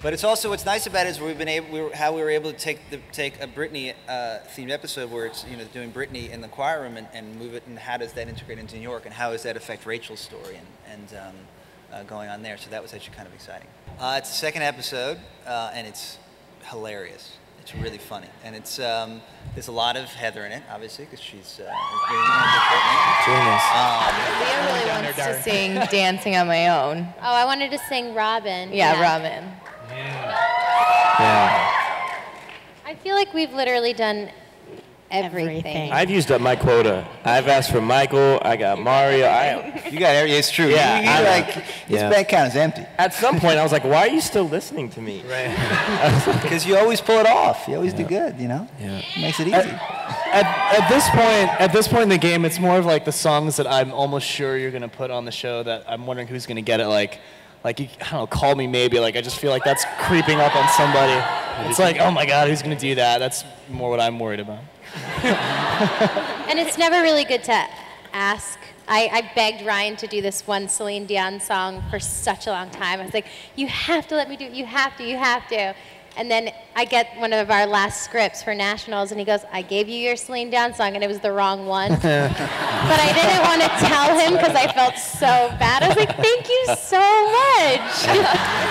But it's also what's nice about it is we've been able, we were, how we were able to take the, take a Britney uh, themed episode where it's you know doing Britney in the choir room and, and move it, and how does that integrate into New York, and how does that affect Rachel's story and, and um, uh, going on there. So that was actually kind of exciting. Uh, it's the second episode, uh, and it's hilarious. It's really funny, and it's um, there's a lot of Heather in it, obviously, because she's uh, Genius. Um, Lea really wants to sing Dancing on My Own. Oh, I wanted to sing Robyn. Yeah, Robyn. Like we've literally done everything. I've used up my quota. I've asked for Michael. I got Mario. I, you got every. It's true. Yeah, you, you I- like this yeah. bank account is empty at some point, I was like, why are you still listening to me? Right. because you always pull it off. You always do good. You know. Yeah. Makes it easy. At, at this point, at this point in the game, it's more of like the songs that I'm almost sure you're gonna put on the show that I'm wondering who's gonna get it. Like, like you, I don't know, call me maybe. Like I just feel like that's creeping up on somebody. It's like, oh my god, who's gonna do that? That's more what I'm worried about. And it's never really good to ask. I, I begged Ryan to do this one Celine Dion song for such a long time. I was like, you have to let me do it. You have to. You have to. And then I get one of our last scripts for nationals, and he goes, "I gave you your Celine Dion song, and it was the wrong one." but I didn't want to tell him because I felt so bad. I was like, "Thank you so much."